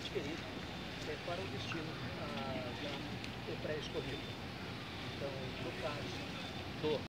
ente querido para o destino ah, a, pré-escolhido. Então, no caso do